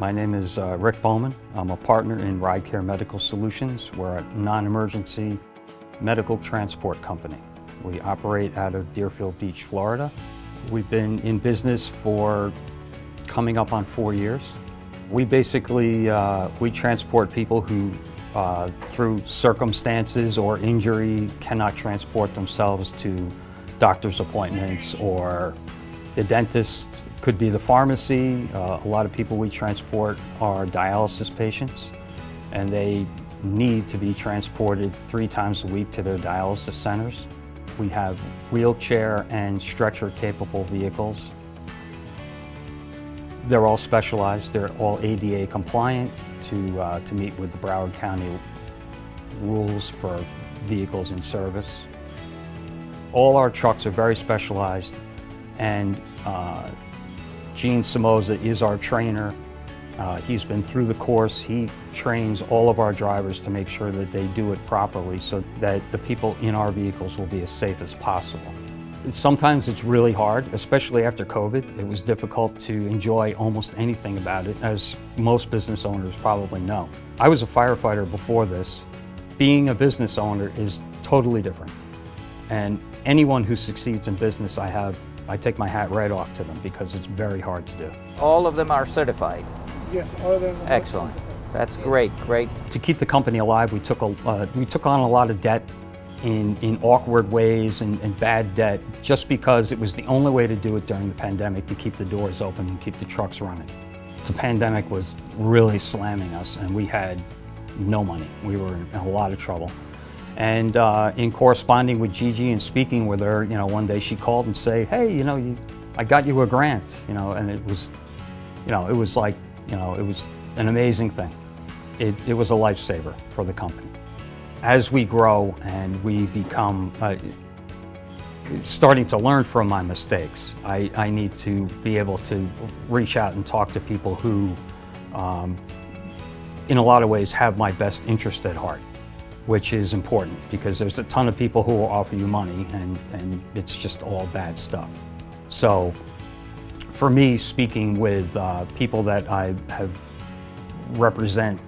My name is uh, Rick Bowman. I'm a partner in RideCare Medical Solutions. We're a non-emergency medical transport company. We operate out of Deerfield Beach, Florida. We've been in business for coming up on four years. We basically, uh, we transport people who uh, through circumstances or injury cannot transport themselves to doctor's appointments or the dentist, could be the pharmacy. Uh, a lot of people we transport are dialysis patients and they need to be transported three times a week to their dialysis centers. We have wheelchair and stretcher capable vehicles. They're all specialized, they're all ADA compliant to, uh, to meet with the Broward County rules for vehicles in service. All our trucks are very specialized and uh, Gene Somoza is our trainer. Uh, he's been through the course. He trains all of our drivers to make sure that they do it properly so that the people in our vehicles will be as safe as possible. Sometimes it's really hard, especially after COVID. It was difficult to enjoy almost anything about it, as most business owners probably know. I was a firefighter before this. Being a business owner is totally different. And anyone who succeeds in business, I have I take my hat right off to them because it's very hard to do. All of them are certified? Yes, all of them Excellent. That's great, great. To keep the company alive, we took, a, uh, we took on a lot of debt in, in awkward ways and, and, bad debt just because it was the only way to do it during the pandemic to keep the doors open and keep the trucks running. The pandemic was really slamming us and we had no money. We were in a lot of trouble. And uh, in corresponding with Gigi and speaking with her, you know, one day she called and say, hey, you know, you, I got you a grant, you know, and it was, you know, it was like, you know, it was an amazing thing. It, it was a lifesaver for the company. As we grow and we become, uh, starting to learn from my mistakes, I, I need to be able to reach out and talk to people who, um, in a lot of ways, have my best interest at heart which is important because there's a ton of people who will offer you money and, and it's just all bad stuff. So for me, speaking with uh, people that I have represent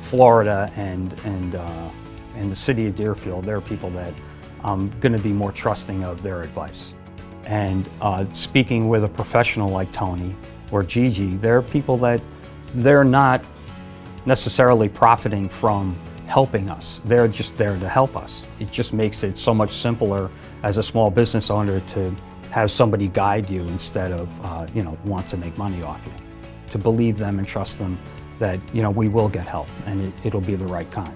Florida and, and, uh, and the city of Deerfield, there are people that I'm going to be more trusting of their advice. And uh, speaking with a professional like Tony or Gigi, there are people that they're not necessarily profiting from helping us. They're just there to help us. It just makes it so much simpler as a small business owner to have somebody guide you instead of, uh, you know, want to make money off you. To believe them and trust them that, you know, we will get help and it, it'll be the right kind.